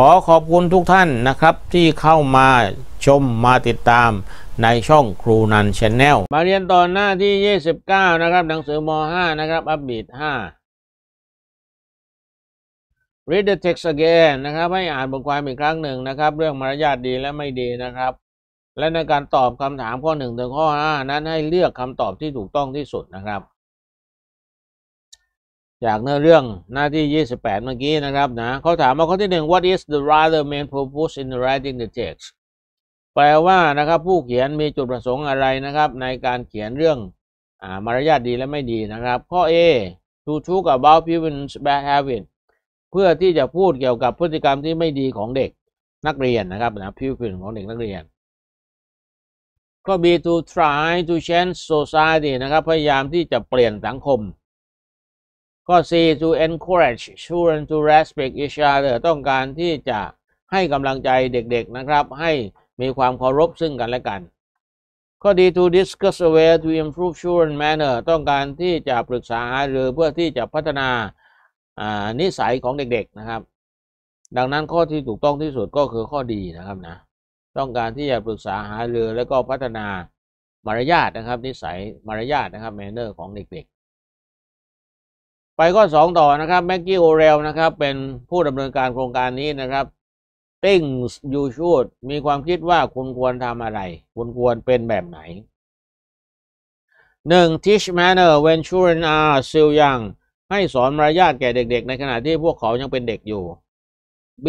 ขอขอบคุณทุกท่านนะครับ ที่เข้ามาชมมาติดตามในช่องครูนันชแนลมาเรียนตอนหน้าที่ 29 นะครับ หนังสือม .5 นะครับ อัปเดต5 read the text again นะครับให้อ่านบทความอีกครั้งหนึ่งนะครับ เรื่องมารยาทดีและไม่ดีนะครับ และในการตอบคำถามข้อ 1 ถึงข้อ 5 นั้นให้เลือกคำตอบที่ถูกต้องที่สุดนะครับ จากเนื้อเรื่องหน้าที่ 28 เมื่อกี้นะครับนะเขาถามมาข้อที่หนึ่ง what is the writer main purpose in writing the text แปลว่านะครับผู้เขียนมีจุดประสงค์อะไรนะครับ ในการเขียนเรื่องอามารยาทดีและไม่ดีนะครับ ข้อ A to talk about people's bad habit เพื่อที่จะพูดเกี่ยวกับพฤติกรรมที่ไม่ดีของเด็กนักเรียนนะครับนะ pupil ของเด็กนักเรียน ข้อ B to try to change society นะครับ พยายามที่จะเปลี่ยนสังคม ข้อ C to encourage children to respect each other ต้องการที่จะให้กำลังใจเด็กๆนะครับ ให้มีความเคารพซึ่งกันและกัน ข้อ D to discuss a way to improve children manner ต้องการที่จะปรึกษาหรือเพื่อที่จะพัฒนานิสัยของเด็กๆนะครับ ดังนั้นข้อที่ถูกต้องที่สุดก็คือข้อดีนะครับนะต้องการที่จะปรึกษาหารือแล้วก็พัฒนามารยาทนะครับ นิสัยมารยาทนะครับแมนเนอร์ของเด็กๆ ไปข้อสองต่อนะครับแม็กกี้โอเรลนะครับเป็นผู้ดำเนินการโครงการนี้นะครับ things you should มีความคิดว่าคุณควรทำอะไร คุณควรเป็นแบบไหนหนึ่ง teach manner when children are still young ให้สอนมารยาทแก่เด็กๆ ในขณะที่พวกเขายังเป็นเด็กอยู่ B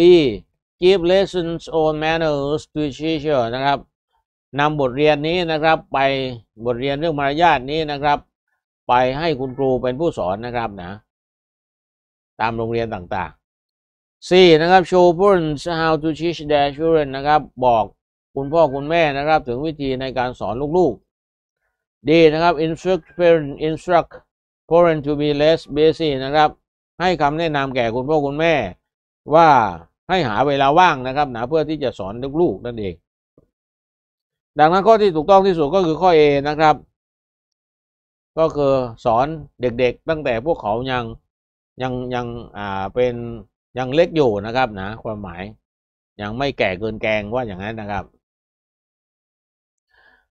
give lessons on manners to teacher นะครับนำบทเรียนนี้นะครับ ไปบทเรียนเรื่องมารยาทนี้นะครับ ไปให้คุณครูเป็นผู้สอนนะครับนะ ตามโรงเรียนต่างๆ 4. นะครับ show parents how to teach their children นะครับ บอกคุณพ่อคุณแม่นะครับ ถึงวิธีในการสอนลูกๆ D นะครับ instruct parent instruct parent to be less busy นะครับ ให้คำแนะนำแก่คุณพ่อคุณแม่ ว่าให้หาเวลาว่างนะครับนะเพื่อที่จะสอนลูกๆนั่นเอง ดังนั้นข้อที่ถูกต้องที่สุดก็คือข้อ A นะครับ ก็คือสอนเด็กๆ ตั้งแต่พวกเขายังยังยังอ่าเป็นยังเล็กอยู่นะครับนะความหมายยังไม่แก่เกินแกงว่าอย่างนั้นนะครับ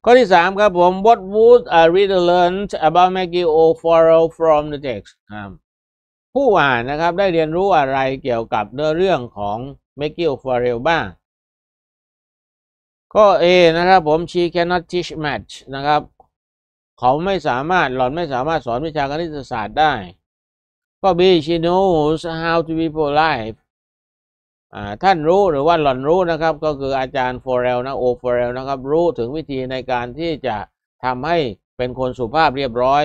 ข้อที่สามครับผม What would a reader learn about Maggie O'Farrell from the text ครับผู้อ่านนะครับได้เรียนรู้อะไรเกี่ยวกับเนื้อเรื่องของ Maggie O'Farrell บ้างข้อ A นะครับผม she cannot teach math นะครับ เขาไม่สามารถหล่อนไม่สามารถสอนวิชาคณิตศาสตร์ได้ข้อ B she knows how to be polite ท่านรู้หรือว่าหล่อนรู้นะครับ ก็คืออาจารย์ฟอร์เรลนะโอฟอร์เรลนะครับ รู้ถึงวิธีในการที่จะทำให้เป็นคนสุภาพเรียบร้อย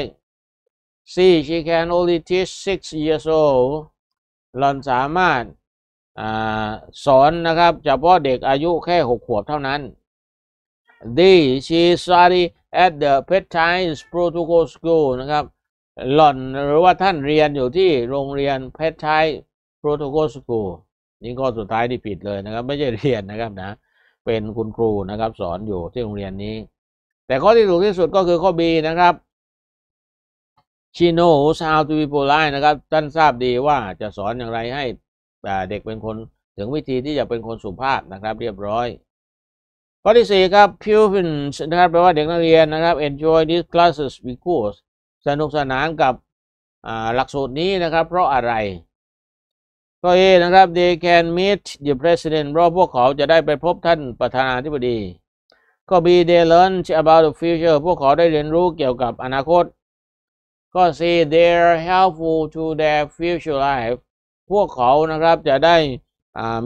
C she can only teach six years old หล่อนสามารถอสอนนะครับเฉพาะเด็กอายุแค่หกขวบเท่านั้น D she study at the p e t i s Protocol School นะครับ หล่อนหรือว่าท่านเรียนอยู่ที่โรงเรียน p e t i s Protocol School นี่ก็สุดท้ายที่ผิดเลยนะครับ ไม่ใช่เรียนนะครับนะ เป็นคุณครูนะครับ สอนอยู่ที่โรงเรียนนี้ แต่ข้อที่ถูกที่สุดก็คือข้อ B นะครับ She knows how to be polite นะครับ ท่านทราบดีว่าจะสอนอย่างไรให้เด็กเป็นคนถึงวิธีที่จะเป็นคนสุภาพนะครับ เรียบร้อย ข้อที่สี่ครับ pupils นะครับแปลว่าเด็กนักเรียนนะครับ enjoy these classes because สนุกสนานกับหลักสูตรนี้นะครับ เพราะอะไรข้อเอนะครับ they can meet the president เพราะพวกเขาจะได้ไปพบท่านประธานาธิบดีข้อ B they learn about the future พวกเขาได้เรียนรู้เกี่ยวกับอนาคตข้อ C they are helpful to their future life พวกเขานะครับจะได้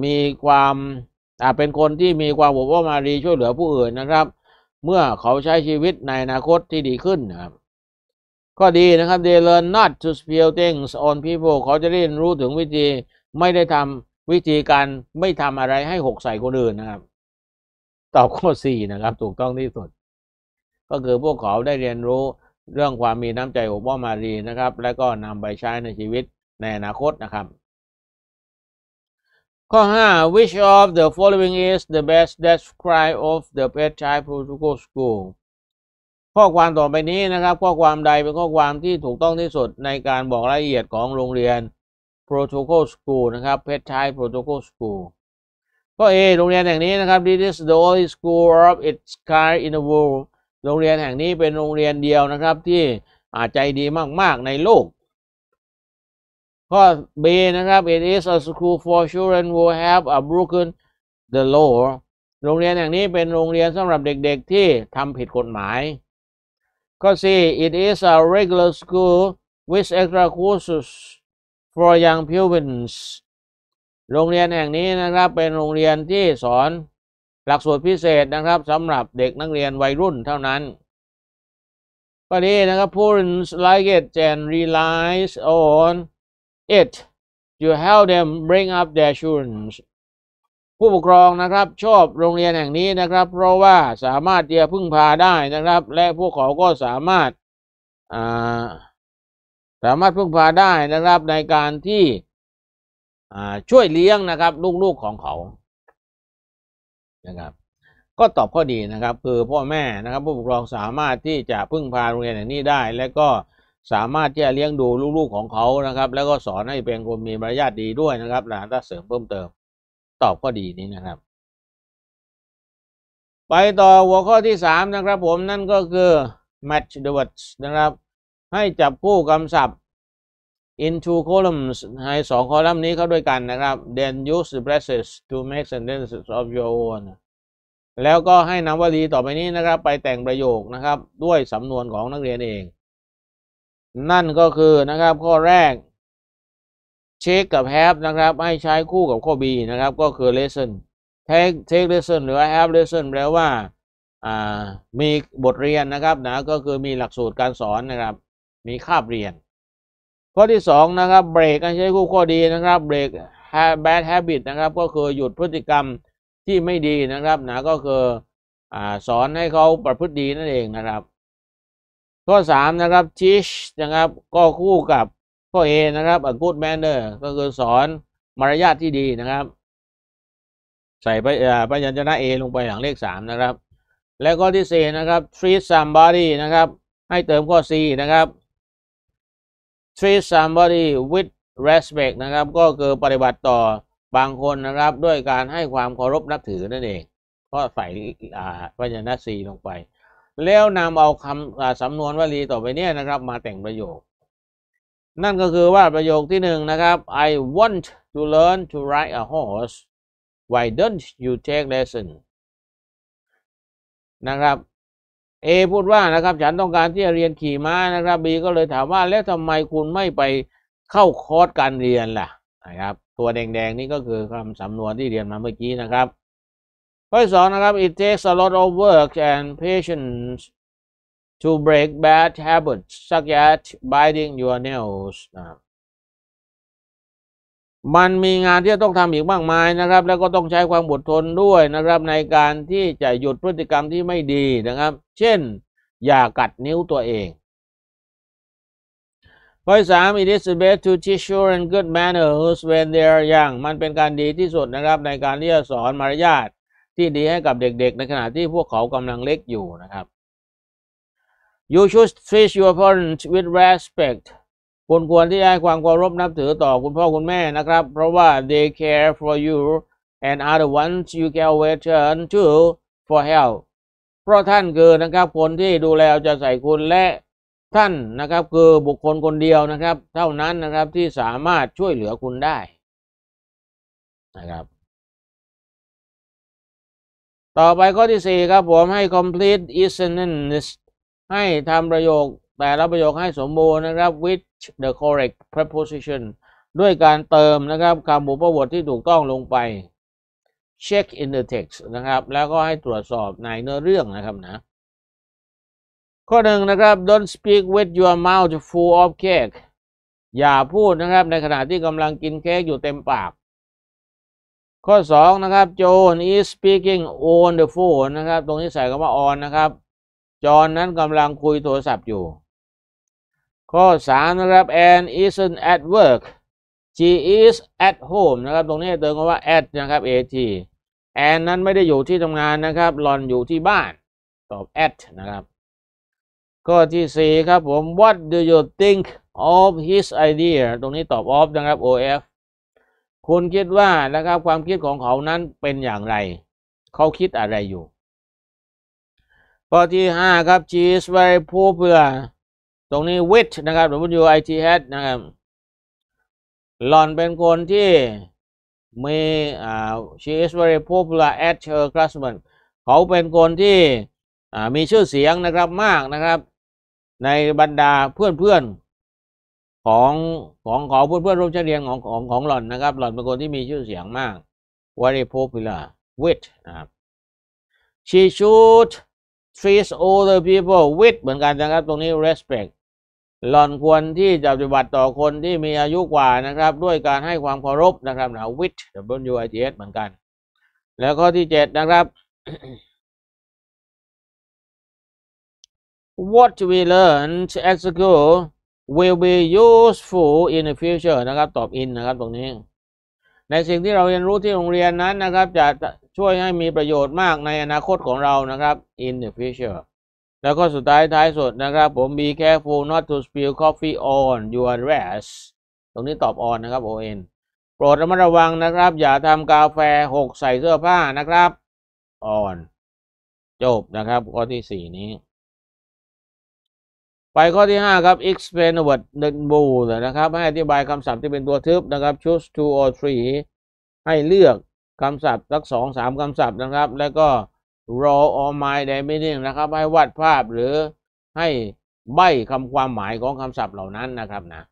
มีความ เป็นคนที่มีความอบว่ามารีช่วยเหลือผู้อื่นนะครับ เมื่อเขาใช้ชีวิตในอนาคตที่ดีขึ้นนะครับข้อดีนะครับ they learn not to spill things on people เขาจะเรียนรู้ถึงวิธีไม่ได้ทำวิธีการไม่ทำอะไรให้หกใส่คนอื่นนะครับ ตอบข้อสี่นะครับ ถูกต้องที่สุด ก็คือพวกเขาได้เรียนรู้เรื่องความมีน้ำใจอบว่ามารีนะครับ และก็นำไปใช้ในชีวิตในอนาคตนะครับ ข้อ 5 which of the following is the best describe of the pet child protocol school ข้อความต่อไปนี้นะครับ ข้อความใดเป็นข้อความที่ถูกต้องที่สุดในการบอกรายละเอียดของโรงเรียน protocol school นะครับ pet child protocol school ก็เอโรงเรียนแห่งนี้นะครับ This is the only school of its kind in the world โรงเรียนแห่งนี้เป็นโรงเรียนเดียวนะครับที่อาจใจดีมากๆในโลก ข้อ B นะครับ It is a school for children who have a broken the law โรงเรียนแห่งนี้เป็นโรงเรียนสำหรับเด็กๆที่ทำผิดกฎหมาย ข้อ C It is a regular school with extra courses for young pupils โรงเรียนแห่งนี้นะครับเป็นโรงเรียนที่สอนหลักสูตรพิเศษนะครับสำหรับเด็กนักเรียนวัยรุ่นเท่านั้นก็ดีนะครับ parents like it and relies on it to help them bring up their children ผู้ปกครองนะครับ ชอบโรงเรียนแห่งนี้นะครับ เพราะว่าสามารถที่จะพึ่งพาได้นะครับ และพวกเขาก็สามารถสามารถพึ่งพาได้นะครับในการที่ช่วยเลี้ยงนะครับ ลูกๆของเขานะครับ ก็ตอบข้อดีนะครับ คือพ่อแม่นะครับ ผู้ปกครองสามารถที่จะพึ่งพาโรงเรียนอย่งนี้ได้ และก็ สามารถที่จะเลี้ยงดูลูกๆของเขานะครับ แล้วก็สอนให้เป็นคนมีมารยาทดีด้วยนะครับหลานถ้าเสริมเพิ่มเติม ตอบข้อดีนี้นะครับ ไปต่อหัวข้อที่สามนะครับผมนั่นก็คือ match the words นะครับ ให้จับคู่คำศัพท์ into columns ให้สองคอลัมน์นี้เข้าด้วยกันนะครับ then use the braces to make sentences of your own แล้วก็ให้นำวลีต่อไปนี้นะครับ ไปแต่งประโยคนะครับ ด้วยสำนวนของนักเรียนเอง นั่นก็คือนะครับข้อแรก check กับ have นะครับ ให้ใช้คู่กับข้อ B นะครับ ก็คือ lesson take take lesson หรือ have lesson แปลว่ามีบทเรียนนะครับนะก็คือมีหลักสูตรการสอนนะครับ มีคาบเรียน ข้อที่สองนะครับเบรกใช้คู่ข้อดีนะครับเบรก bad habit นะครับ ก็คือหยุดพฤติกรรมที่ไม่ดีนะครับนะก็คืออ่าสอนให้เขาประพฤติดีนั่นเองนะครับ ข้อสามนะครับ teach นะครับก็คู่กับข้อ A นะครับ a good manner ก็คือสอนมารยาทที่ดีนะครับ ใส่ไปพยัญชนะ A ลงไปหลังเลขสามนะครับ และข้อที่สี่นะครับ treat somebody นะครับ ให้เติมข้อ C นะครับ treat somebody with respect นะครับ ก็คือปฏิบัติต่อบางคนนะครับ ด้วยการให้ความเคารพนับถือนั่นเอง ก็ใส่พยัญชนะ C ลงไป แล้วนำเอาคำสำนวนวลีต่อไปเนี่ยนะครับ มาแต่งประโยค นั่นก็คือว่าประโยคที่หนึ่งนะครับ I want to learn to ride a horse why don't you take lesson นะครับเอพูดว่านะครับ ฉันต้องการที่จะเรียนขี่ม้านะครับบีก็เลยถามว่าแล้วทำไมคุณไม่ไปเข้าคอร์สการเรียนล่ะนะครับ ตัวแดงๆนี่ก็คือคำสำนวนที่เรียนมาเมื่อกี้นะครับ ข้อสองนะครับ it takes a lot of work and patience to break bad habits such as biting your nails นะครับมันมีงานที่ต้องทำอีกมากมายนะครับ แล้วก็ต้องใช้ความอดทนด้วยนะครับ ในการที่จะหยุดพฤติกรรมที่ไม่ดีนะครับ เช่น อย่ากัดนิ้วตัวเองข้อสาม it is best to teach children good manners when they are young มันเป็นการดีที่สุดนะครับ ในการที่จะสอนมารยาท ที่ดีให้กับเด็กๆ ในขณะที่พวกเขากำลังเล็กอยู่นะครับ you should treat your parents with respect คุณควรที่จะให้ความเคารพนับถือต่อคุณพ่อคุณแม่นะครับ เพราะว่า they care for you and are the ones you can always turn to for help เพราะท่านคือนะครับคนที่ดูแลจะใส่คุณและท่านนะครับคือบุคคลคนเดียวนะครับ เท่านั้นนะครับที่สามารถช่วยเหลือคุณได้นะครับ ต่อไปข้อที่สี่ครับผมให้ complete is sentence ให้ทำประโยคแต่ละประโยคให้สมบูรณ์นะครับ with the correct preposition ด้วยการเติมนะครับคำบุพบทที่ถูกต้องลงไป check in the text นะครับ แล้วก็ให้ตรวจสอบในเนื้อเรื่องนะครับนะ ข้อหนึ่งนะครับ don't speak with your mouth full of cake อย่าพูดนะครับในขณะที่กำลังกินเค้กอยู่เต็มปาก ข้อสองนะครับ John is speaking on the phone นะครับ ตรงนี้ใส่คำว่า on นะครับจอนนั้นกำลังคุยโทรศัพท์อยู่ ข้อสามนะครับ Anne isn't at work she is at home นะครับ ตรงนี้เติมคำว่า at นะครับ at Anne นั้นไม่ได้อยู่ที่ทำงานนะครับหลอนอยู่ที่บ้าน ตอบ at นะครับ ข้อที่สี่ครับผม what do you think of his idea ตรงนี้ตอบ of นะครับ of คุณคิดว่านะครับความคิดของเขานั้นเป็นอย่างไร เขาคิดอะไรอยู่ข้อที่ห้าครับ she is very popular ตรงนี้ wit นะครับ W I T H นะครับหล่อนเป็นคนที่มีอ่า she is very popular at her classroom เขาเป็นคนที่อ่ามีชื่อเสียงนะครับมากนะครับ ในบรรดาเพื่อนเพื่อน ของของของเพื่อนเพื่อนร่วมชั้นเรียนของของของหล่อนนะครับ หล่อนเป็นคนที่มีชื่อเสียงมาก very popular with นะครับ she should treat older people with เหมือนกันนะครับ ตรงนี้ respect หล่อนควรที่จะปฏิบัติต่อคนที่มีอายุกว่านะครับ ด้วยการให้ความเคารพนะครับนะ with W I T S เหมือนกัน แล้วข้อที่เจ็ดนะครับ what we learned at school will be useful in the future นะครับตอบ in นะครับตรงนี้ ในสิ่งที่เราเรียนรู้ที่โรงเรียนนั้นนะครับ จะช่วยให้มีประโยชน์มากในอนาคตของเรานะครับ in the future แล้วก็สุดท้ายท้ายสุดนะครับผม be careful not to spill coffee on your dress ตรงนี้ตอบ on นะครับ on โปรดระมัดระวังนะครับ อย่าทำกาแฟหกใส่เสื้อผ้านะครับ on จบนะครับข้อที่สี่นี้ ไปข้อที่ห้าครับ explain the word the bull นะครับ ให้อธิบายคำศัพท์ที่เป็นตัวทึบนะครับ choose two or three ให้เลือกคำศัพท์สักสองสามคำศัพท์นะครับ แล้วก็ raw or my d meaning นะครับ ให้วาดภาพหรือให้ใบคำความหมายของคำศัพท์เหล่านั้นนะครับนะ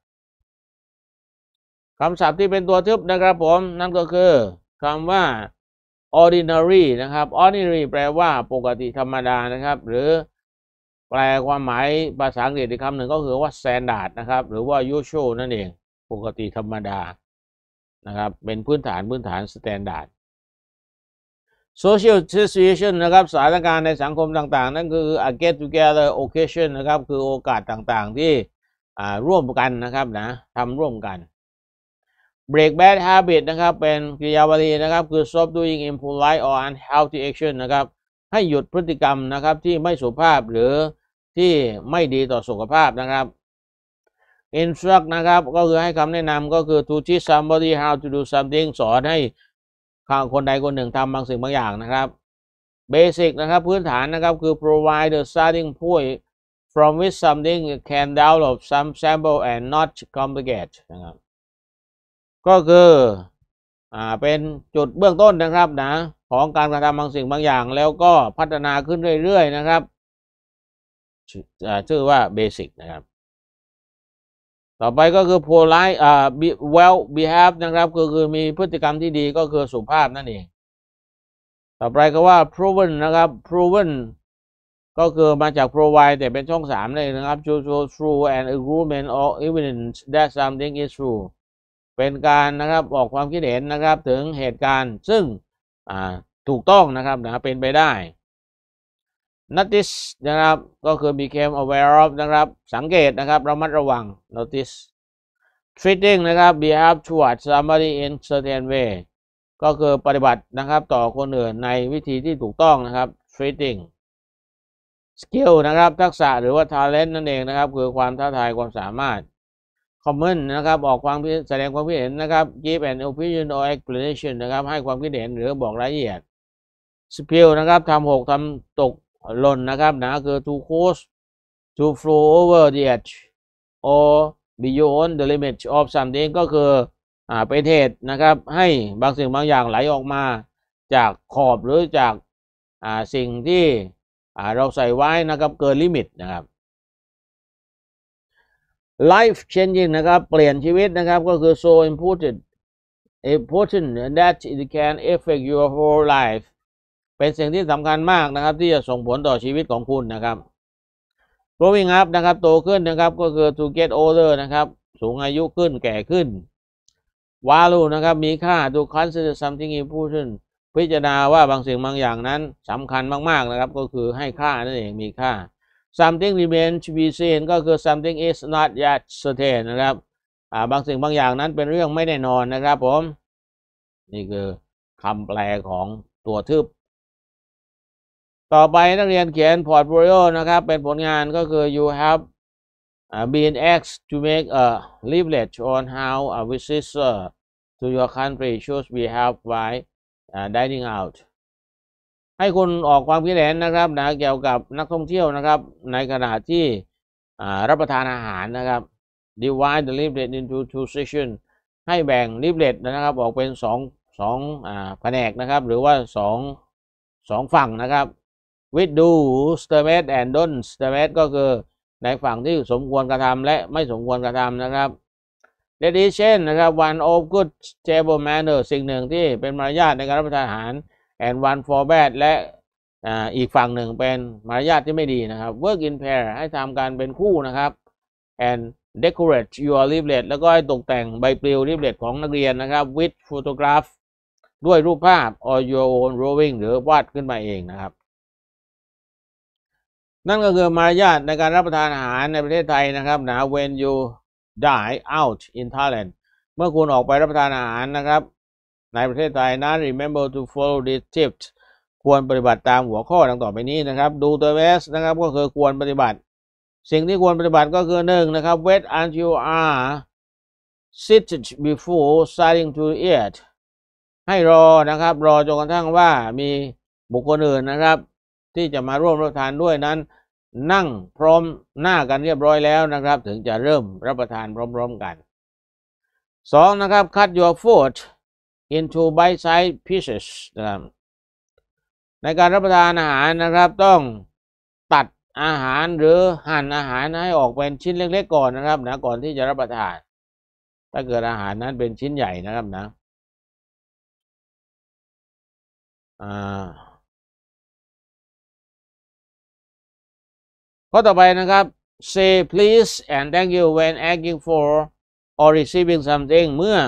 คำศัพท์ที่เป็นตัวทึบนะครับผม นั่นก็คือคำว่า ordinary นะครับ ordinary แปลว่าปกติธรรมดานะครับ หรือ แปลความหมายภาษาอังกฤษอีกคำหนึ่งก็คือว่า standard นะครับ หรือว่า usual นั่นเอง ปกติธรรมดานะครับ เป็นพื้นฐานพื้นฐาน standard social situation นะครับสถานการณ์ในสังคมต่างๆ นั่นคือ a get together occasion นะครับ คือโอกาสต่างๆ ที่ร่วมกันนะครับนะทำร่วมกัน break bad habit นะครับ เป็นกริยาวลีนะครับ คือ stop doing impolite or unhealthy action นะครับ ให้หยุดพฤติกรรมนะครับที่ไม่สุภาพหรือที่ไม่ดีต่อสุขภาพนะครับ instruct นะครับก็คือให้คำแนะนำก็คือ to teach somebody how to do something สอนให้คนใดคนหนึ่งทำบางสิ่งบางอย่างนะครับเบสิกนะครับพื้นฐานนะครับคือ provide the starting point from which something can develop some sample and not complicate นะครับก็คือ อ่าเป็นจุดเบื้องต้นนะครับนะของการกระทำบางสิ่งบางอย่าง แล้วก็พัฒนาขึ้นเรื่อยๆนะครับชื่อว่าเบสิกนะครับ ต่อไปก็คือ polite อ่า well behave นะครับก็คือมีพฤติกรรมที่ดีก็คือสุภาพนั่นเอง ต่อไปก็ว่า proven นะครับ proven ก็คือมาจาก provide แต่เป็นช่องสามเลยนะครับ to show true and agreement or evidence that something is true เป็นการนะครับออกความคิดเห็นนะครับถึงเหตุการณ์ซึ่งถูกต้องนะครับนะเป็นไปได้ notice นะครับก็คือ became aware of นะครับสังเกตนะครับระมัดระวัง notice treating นะครับ behave towards somebody in certain way ก็คือปฏิบัตินะครับต่อคนอื่นในวิธีที่ถูกต้องนะครับ treating skill นะครับทักษะหรือว่า talent นั่นเองนะครับ คือความท้าทายความสามารถ comment นะครับออกความแสดงความคิดเห็นนะครับ give an opinion or explanation นะครับ ให้ความคิดเห็นหรือบอกรายละเอียด spill นะครับทำหกทำตกหล่นนะครับนะคือ to cause to flow over the edge or beyond the limit of something ก็คืออ่าเป็นเหตุนะครับ ให้บางสิ่งบางอย่างไหลออกมา จากขอบหรือจากอ่าสิ่งที่อ่าเราใส่ไว้นะครับเกิน limit นะครับ life changing นะครับ เปลี่ยนชีวิตนะครับ ก็คือ so important important that it can affect your whole life เป็นสิ่งที่สำคัญมากนะครับ ที่จะส่งผลต่อชีวิตของคุณนะครับ growing up นะครับโตขึ้นนะครับก็คือ to get older นะครับ สูงอายุขึ้นแก่ขึ้น value นะครับ มีค่า to consider something important พิจารณาว่าบางสิ่งบางอย่างนั้นสำคัญมากๆนะครับ ก็คือให้ค่านั่นเองมีค่า something remains to be seen ก็คือ something is not yet certain นะครับ อ่าบางสิ่งบางอย่างนั้นเป็นเรื่องไม่แน่นอนนะครับผม นี่คือคำแปลของตัวทึบ ต่อไปนักเรียนเขียน portfolio นะครับ เป็นผลงานก็คือ you have been asked to make a leaflet on how a visitor to your country should be helped by uh, dining out ให้คุณออกความคิดเห็นนะครับนะเกี่ยวกับนักท่องเที่ยวนะครับ ในขณะที่รับประทานอาหารนะครับ divide the leaflet into two section ให้แบ่งลิฟเล็ตนะครับ ออกเป็นสองสองแผนกนะครับ หรือว่าสองสองฝั่งนะครับ with do s t a m e t and don't s t a m e t ก็คือในฝั่งที่สมควรกระทำและไม่สมควรกระทำนะครับ d e d i t i o n นะครับ one of good table manner สิ่งหนึ่งที่เป็นมารยาทในการรับประทานอาหาร and one for bad และอีกฝั่งหนึ่งเป็นมารยาทที่ไม่ดีนะครับ work in pair ให้ทำการเป็นคู่นะครับ and decorate your leaflet แล้วก็ให้ตกแต่งใบปลิว leaflet ของนักเรียนนะครับ with photograph ด้วยรูปภาพ or your own drawing หรือวาดขึ้นมาเองนะครับ นั่นก็คือมารยาทในการรับประทานอาหารในประเทศไทยนะครับนะ when you dine out in Thailand เมื่อคุณออกไปรับประทานอาหารนะครับ ในประเทศไทยนะ remember to follow these tips ควรปฏิบัติตามหัวข้อดังต่อไปนี้นะครับ do the best นะครับก็คือควรปฏิบัติ สิ่งที่ควรปฏิบัติก็คือหนึ่งนะครับ wait until you are seated before starting to eat ให้รอนะครับ รอจนกระทั่งว่ามีบุคคลอื่นนะครับ ที่จะมาร่วมรับประทานด้วยนั้น นั่งพร้อมหน้ากันเรียบร้อยแล้วนะครับ ถึงจะเริ่มรับประทานพร้อมๆกันสองนะครับ cut your food into bite-sized pieces นะครับในการรับประทานอาหารนะครับต้องตัดอาหารหรือหั่นอาหารให้ออกเป็นชิ้นเล็กๆก่อนนะครับนะก่อนที่จะรับประทาน ถ้าเกิดอาหารนั้นเป็นชิ้นใหญ่นะครับนะข้อต่อไปนะครับ say please and thank you when asking for or receiving something เมื่อ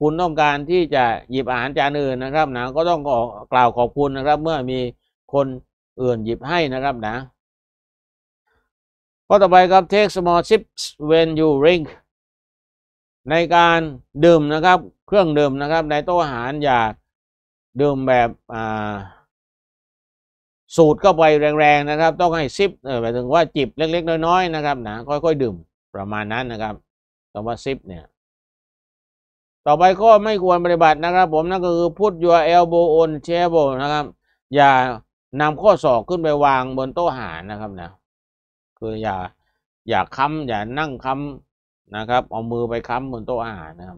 คุณต้องการที่จะหยิบอาหารจานอื่นนะครับนะก็ต้องกล่าวขอบคุณนะครับ เมื่อมีคนอื่นหยิบให้นะครับนะข้อต่อไปครับ take small sips when you drink ในการดื่มนะครับ เครื่องดื่มนะครับ ในโต๊ะอาหารอย่าดื่มแบบสูตรเข้าไปแรงๆนะครับ ต้องให้ซิปหมายถึงว่าจิบเล็กๆ น้อยๆนะครับนะค่อยๆ ดื่มประมาณนั้นนะครับคำว่าซิปเนี่ย ต่อไปข้อไม่ควรปฏิบัตินะครับ ผมนั่นก็คือ put your elbow on table นะครับ อย่านำข้อศอกขึ้นไปวางบนโต๊ะอาหารนะครับนะคืออย่าอย่าค้ำอย่านั่งค้ำนะครับ เอามือไปค้ำบนโต๊ะอาหารนะครับ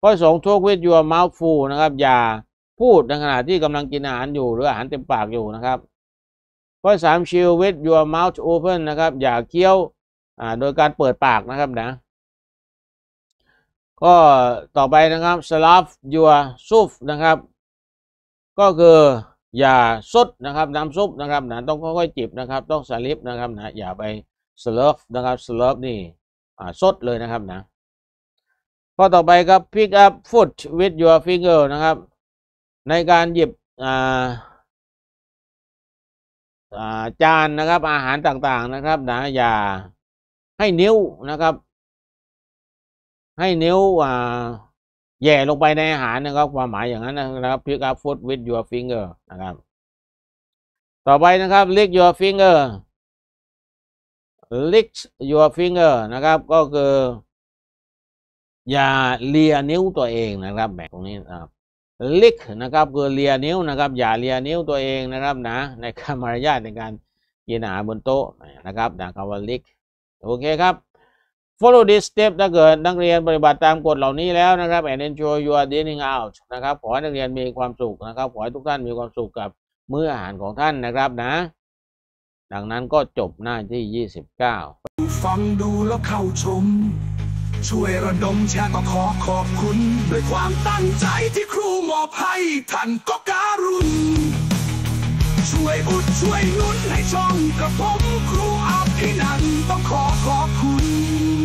ข้อสองทุกวิด your mouth full นะครับ อย่าพูดในขณะที่กำลังกินอาหารอยู่หรืออาหารเต็มปากอยู่นะครับข้อสาม chew with your mouth open นะครับ อย่าเคี้ยวอ่าโดยการเปิดปากนะครับนะ ก็ต่อไปนะครับ slurp your soup นะครับ ก็คืออย่าซดนะครับน้ำซุปนะครับนะต้องค่อยๆจิบนะครับ ต้องสลิปนะครับนะอย่าไปสลิฟนะครับสลิฟนี่อ่าซดเลยนะครับนะข้อต่อไปครับ pick up food with your finger นะครับ ในการหยิบอ่าจานนะครับอาหารต่างๆนะครับนะอย่าให้นิ้วนะครับ ให้นิ้วอ่าแย่ลงไปในอาหารนะครับ ความหมายอย่างนั้นนะครับ pick up food with your finger นะครับ ต่อไปนะครับ lick your finger lick your finger นะครับ ก็คือ อย่าเลียนิ้วตัวเองนะครับแบบตรงนี้นะครับ lick นะครับคือเลียนิ้วนะครับ อย่าเลียนิ้วตัวเองนะครับนะ ในการมารยาทในการกินอาหารบนโต๊ะนะครับนะคำว่า lick โอเคครับ follow this step ถ้าเกิดนักเรียนปฏิบัติตามกฎเหล่านี้แล้วนะครับ and enjoy your dining out นะครับ ขอให้นักเรียนมีความสุขนะครับ ขอให้ทุกท่านมีความสุขกับมื้ออาหารของท่านนะครับนะ ดังนั้นก็จบหน้าที่ 29 ฟังดูแล้วเข้าชม ช่วยระดมแชร์ก็ขอขอบคุณ ด้วยความตั้งใจที่ครูมอบให้ท่านก็การุณ ช่วยอุดช่วยนุนให้ช่องกระผมครู ที่นั้นต้องขอขอบคุณ